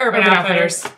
Urban, Urban Outfitters. Outfitters.